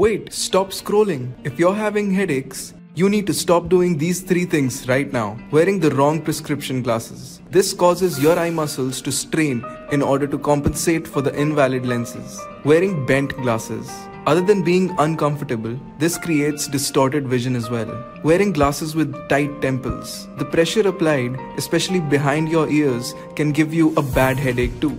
Wait, stop scrolling. If you're having headaches, you need to stop doing these three things right now. Wearing the wrong prescription glasses. This causes your eye muscles to strain in order to compensate for the invalid lenses. Wearing bent glasses. Other than being uncomfortable, this creates distorted vision as well. Wearing glasses with tight temples. The pressure applied, especially behind your ears, can give you a bad headache too.